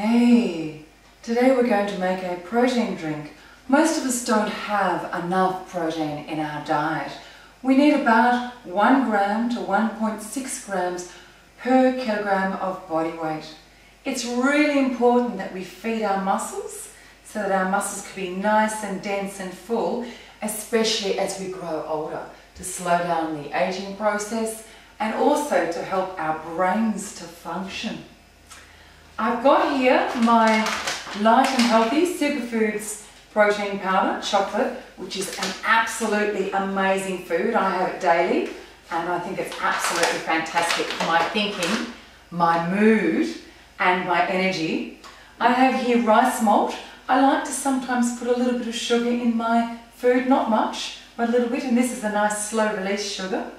Hey, today we're going to make a protein drink. Most of us don't have enough protein in our diet. We need about 1 gram to 1.6 grams per kilogram of body weight. It's really important that we feed our muscles so that our muscles can be nice and dense and full, especially as we grow older, to slow down the aging process and also to help our brains to function. I've got here my Lite and Healthy Superfoods protein powder, chocolate, which is an absolutely amazing food. I have it daily and I think it's absolutely fantastic for my thinking, my mood and my energy. I have here rice malt. I like to sometimes put a little bit of sugar in my food, not much, but a little bit, and this is a nice slow release sugar.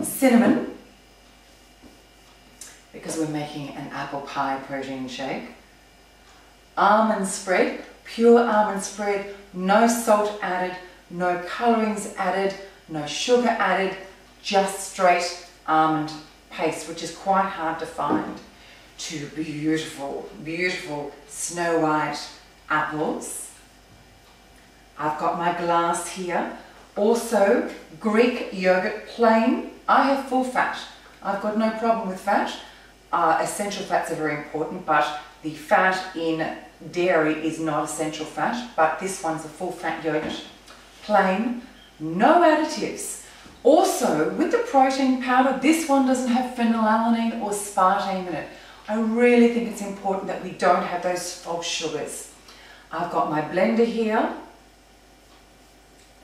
Cinnamon, because we're making an apple pie protein shake. Almond spread, pure almond spread, no salt added, no colorings added, no sugar added, just straight almond paste, which is quite hard to find. Two beautiful, beautiful snow white apples. I've got my glass here. Also, Greek yogurt plain. I have full fat. I've got no problem with fat. Uh, essential fats are very important, but the fat in dairy is not essential fat, but this one's a full fat yogurt. Plain, no additives. Also, with the protein powder, this one doesn't have phenylalanine or aspartame in it. I really think it's important that we don't have those false sugars. I've got my blender here.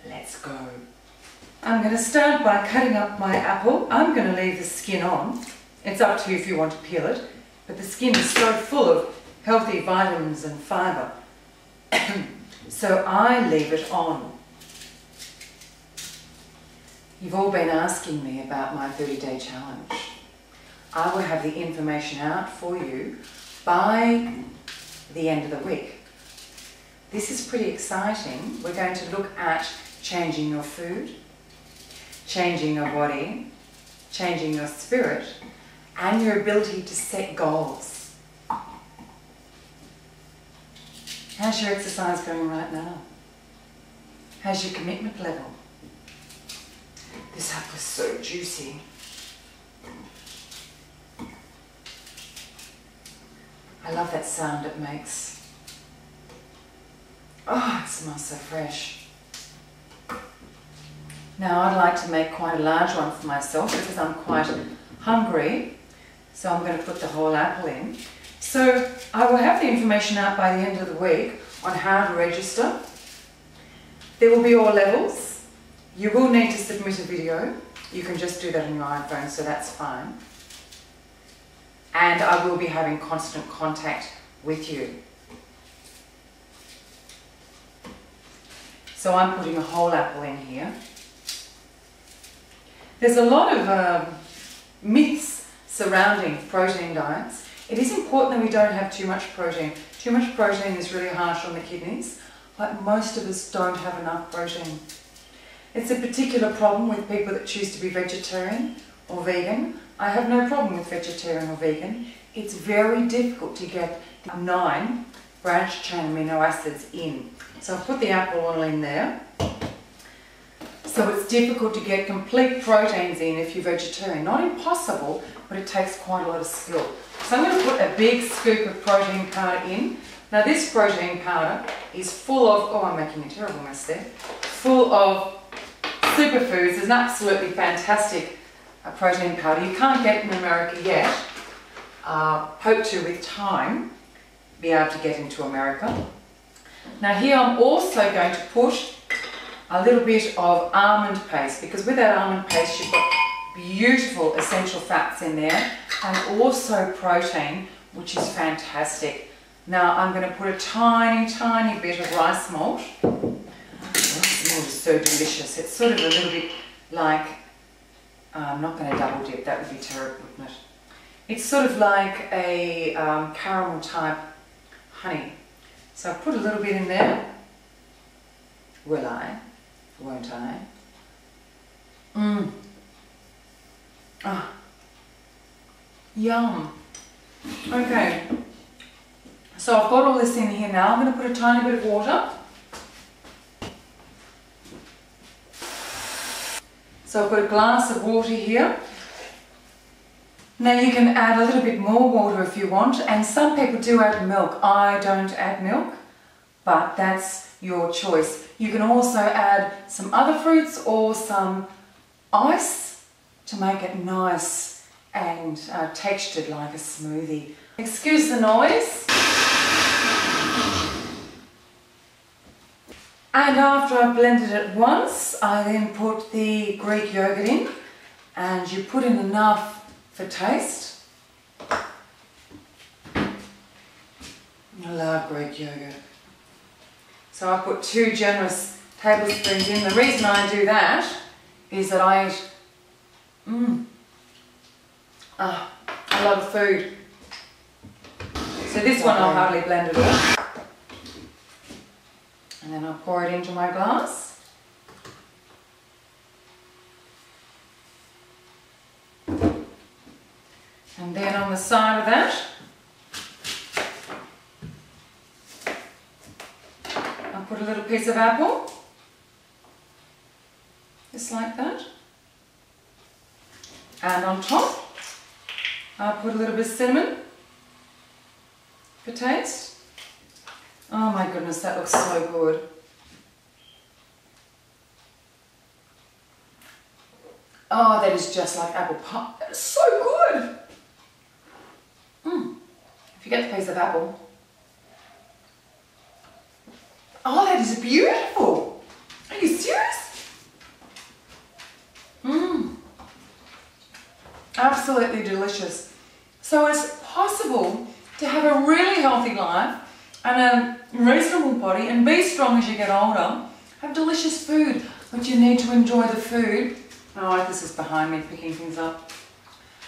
Let's go. I'm going to start by cutting up my apple. I'm going to leave the skin on. It's up to you if you want to peel it, but the skin is so full of healthy vitamins and fibre. so I leave it on. You've all been asking me about my 30 day challenge. I will have the information out for you by the end of the week. This is pretty exciting. We're going to look at changing your food, changing your body, changing your spirit, and your ability to set goals. How's your exercise going right now? How's your commitment level? This apple is so juicy. I love that sound it makes. Oh, it smells so fresh. Now I'd like to make quite a large one for myself because I'm quite hungry. So I'm going to put the whole apple in. So I will have the information out by the end of the week on how to register. There will be all levels. You will need to submit a video. You can just do that on your iPhone, so that's fine. And I will be having constant contact with you. So I'm putting a whole apple in here. There's a lot of um, myths surrounding protein diets. It is important that we don't have too much protein. Too much protein is really harsh on the kidneys, but most of us don't have enough protein. It's a particular problem with people that choose to be vegetarian or vegan. I have no problem with vegetarian or vegan. It's very difficult to get nine branched chain amino acids in. So I've put the apple oil in there. So it's difficult to get complete proteins in if you're vegetarian. Not impossible, but it takes quite a lot of skill. So I'm going to put a big scoop of protein powder in. Now this protein powder is full of, oh I'm making a terrible mess there, full of superfoods. It's an absolutely fantastic uh, protein powder. You can't get in America yet. Uh, hope to with time be able to get into America. Now here I'm also going to put a little bit of almond paste because with that almond paste you've got beautiful essential fats in there and also protein which is fantastic. Now I'm going to put a tiny tiny bit of rice malt. Rice malt is so delicious. It's sort of a little bit like, I'm not going to double dip, that would be terrible wouldn't it? It's sort of like a um, caramel type honey. So I'll put a little bit in there. Will I? Won't I? Mmm. Ah. Yum. Okay. So I've got all this in here now. I'm going to put a tiny bit of water. So I've got a glass of water here. Now you can add a little bit more water if you want and some people do add milk. I don't add milk but that's your choice. You can also add some other fruits or some ice to make it nice and uh, textured like a smoothie. Excuse the noise. And after I've blended it once, I then put the Greek yogurt in and you put in enough for taste. I love Greek yogurt. So I put two generous tablespoons in. The reason I do that is that I eat, mmm, ah, I love food. So this one I'll hardly blend it all. And then I'll pour it into my glass. And then on the side of that, put a little piece of apple, just like that. And on top, I'll put a little bit of cinnamon for taste. Oh my goodness, that looks so good. Oh, that is just like apple pie. That is so good. Mm. If you get the piece of apple. Oh, that is beautiful. Are you serious? Mmm. Absolutely delicious. So it's possible to have a really healthy life and a reasonable body and be strong as you get older. Have delicious food, but you need to enjoy the food. Oh, this is behind me picking things up.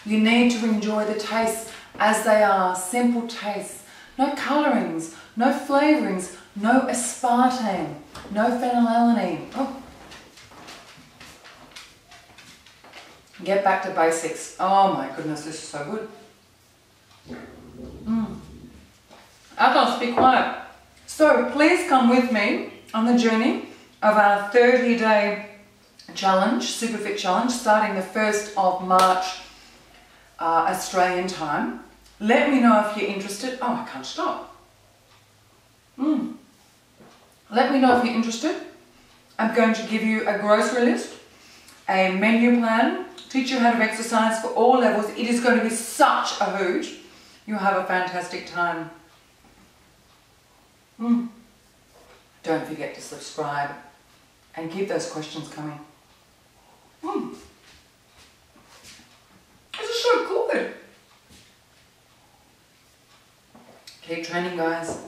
You need to enjoy the taste as they are, simple tastes, no colourings, no flavourings, no aspartame, no phenylalanine. Oh. Get back to basics. Oh my goodness, this is so good. Mm. Adults, be quiet. So please come with me on the journey of our 30 day challenge, Superfit Challenge, starting the 1st of March uh, Australian time. Let me know if you're interested. Oh, I can't stop. Mm. Let me know if you're interested. I'm going to give you a grocery list, a menu plan, teach you how to exercise for all levels. It is going to be such a hoot. You'll have a fantastic time. Mm. Don't forget to subscribe and keep those questions coming. Mm. This is so good. Keep training, guys.